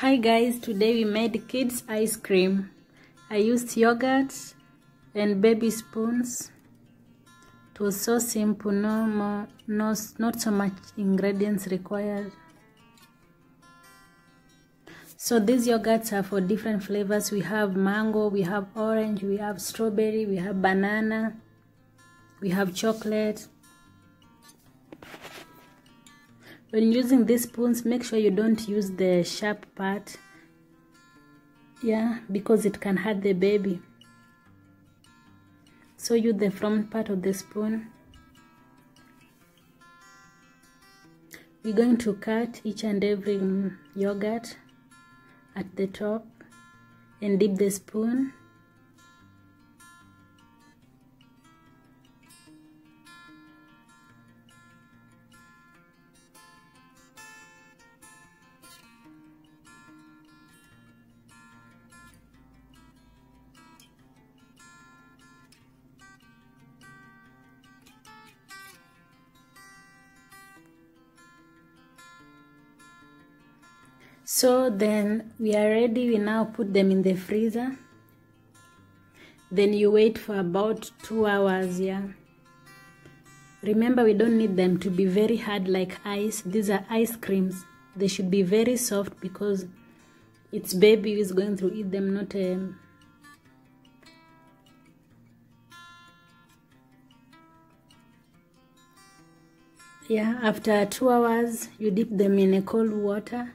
Hi guys, today we made kids ice cream. I used yogurt and baby spoons. It was so simple, no more, no, not so much ingredients required. So these yogurts are for different flavors. We have mango, we have orange, we have strawberry, we have banana, we have chocolate. When using these spoons, make sure you don't use the sharp part. Yeah, because it can hurt the baby. So use the front part of the spoon. We're going to cut each and every yogurt at the top and dip the spoon so then we are ready. We now put them in the freezer. Then you wait for about two hours yeah. Remember we don't need them to be very hard like ice. These are ice creams. They should be very soft because it's baby who is going to eat them not a yeah after two hours you dip them in a cold water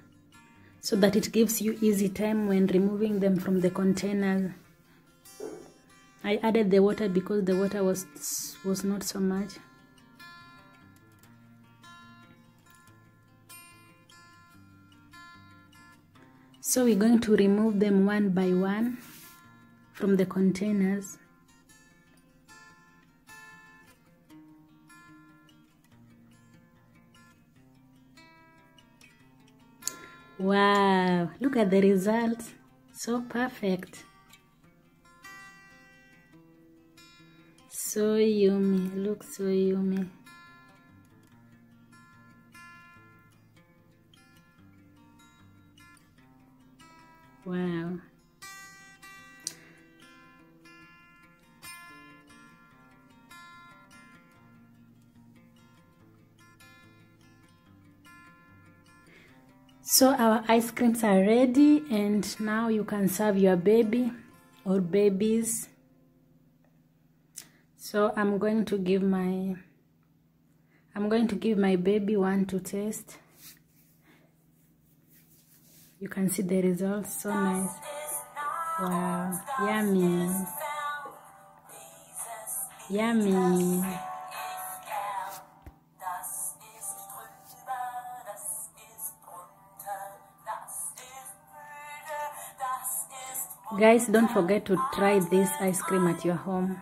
so that it gives you easy time when removing them from the container. I added the water because the water was was not so much. So we're going to remove them one by one from the containers Wow, look at the results. So perfect. So yummy. Looks so yummy. Wow. So our ice creams are ready and now you can serve your baby or babies. So I'm going to give my I'm going to give my baby one to taste. You can see the results so nice. Wow, yummy. Yummy. Guys, don't forget to try this ice cream at your home.